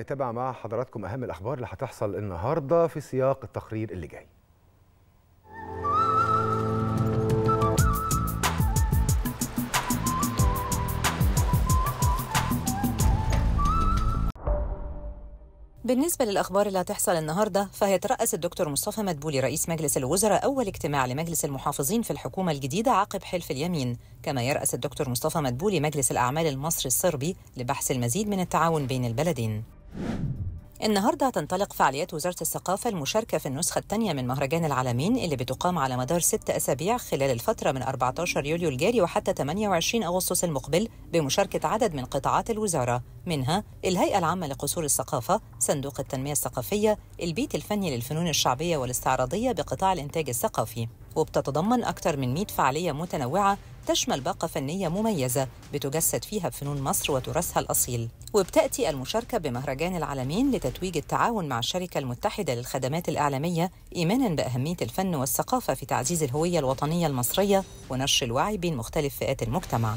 نتابع مع حضراتكم أهم الأخبار اللي هتحصل النهاردة في سياق التقرير اللي جاي. بالنسبة للأخبار اللي هتحصل النهاردة فهيترأس الدكتور مصطفى مدبولي رئيس مجلس الوزراء أول اجتماع لمجلس المحافظين في الحكومة الجديدة عقب حلف اليمين. كما يرأس الدكتور مصطفى مدبولي مجلس الأعمال المصري الصربي لبحث المزيد من التعاون بين البلدين. النهارده هتنطلق فعاليات وزارة الثقافة المشاركة في النسخة الثانية من مهرجان العالمين اللي بتقام على مدار ست أسابيع خلال الفترة من 14 يوليو الجاري وحتى 28 أغسطس المقبل بمشاركة عدد من قطاعات الوزارة منها الهيئة العامة لقصور الثقافة، صندوق التنمية الثقافية، البيت الفني للفنون الشعبية والاستعراضية بقطاع الإنتاج الثقافي. وبتتضمن أكثر من 100 فعالية متنوعة تشمل باقة فنية مميزة بتجسد فيها بفنون مصر وتراثها الأصيل. وبتأتي المشاركة بمهرجان العالمين لتتويج التعاون مع الشركة المتحدة للخدمات الإعلامية إيمانا بأهمية الفن والثقافة في تعزيز الهوية الوطنية المصرية ونشر الوعي بين مختلف فئات المجتمع.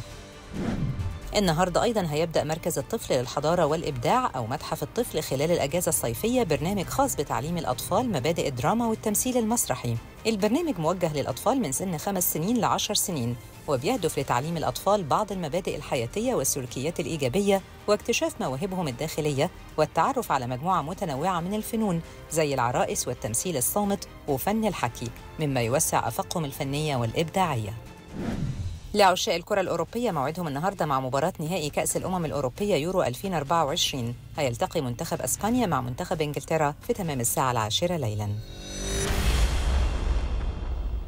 النهارده أيضا هيبدأ مركز الطفل للحضارة والإبداع أو متحف الطفل خلال الأجازة الصيفية برنامج خاص بتعليم الأطفال مبادئ الدراما والتمثيل المسرحي. البرنامج موجه للأطفال من سن خمس سنين لعشر سنين وبيهدف لتعليم الأطفال بعض المبادئ الحياتية والسلوكيات الإيجابية واكتشاف مواهبهم الداخلية والتعرف على مجموعة متنوعة من الفنون زي العرائس والتمثيل الصامت وفن الحكي مما يوسع افاقهم الفنية والإبداعية. لعشاء الكرة الأوروبية موعدهم النهاردة مع مباراة نهائي كأس الأمم الأوروبية يورو 2024 هيلتقي منتخب أسبانيا مع منتخب إنجلترا في تمام الساعة العاشرة ليلاً.